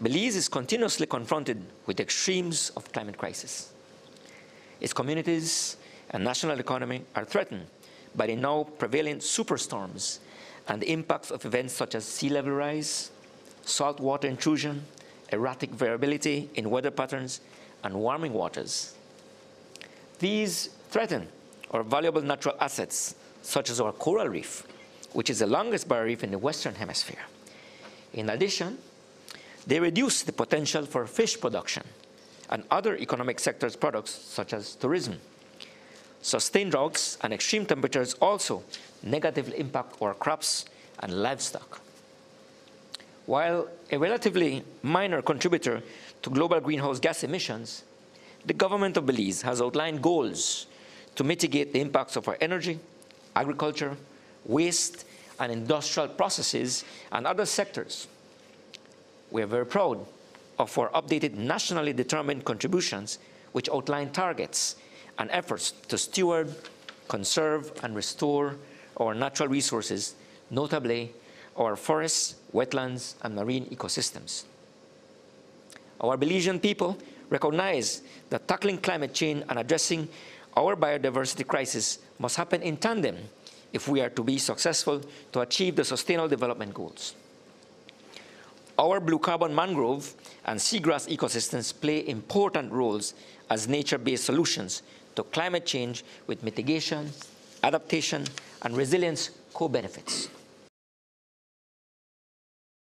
Belize is continuously confronted with extremes of climate crisis. Its communities and national economy are threatened by the now prevalent superstorms and the impacts of events such as sea level rise, saltwater intrusion, erratic variability in weather patterns, and warming waters. These threaten our valuable natural assets, such as our coral reef, which is the longest barrier reef in the Western Hemisphere. In addition, they reduce the potential for fish production and other economic sectors products such as tourism. Sustained droughts and extreme temperatures also negatively impact our crops and livestock. While a relatively minor contributor to global greenhouse gas emissions, the government of Belize has outlined goals to mitigate the impacts of our energy, agriculture, waste, and industrial processes and other sectors. We are very proud of our updated nationally determined contributions which outline targets and efforts to steward, conserve, and restore our natural resources, notably our forests, wetlands, and marine ecosystems. Our Belizean people recognize that tackling climate change and addressing our biodiversity crisis must happen in tandem if we are to be successful to achieve the Sustainable Development Goals. Our blue carbon mangrove and seagrass ecosystems play important roles as nature-based solutions to climate change with mitigation, adaptation, and resilience co-benefits.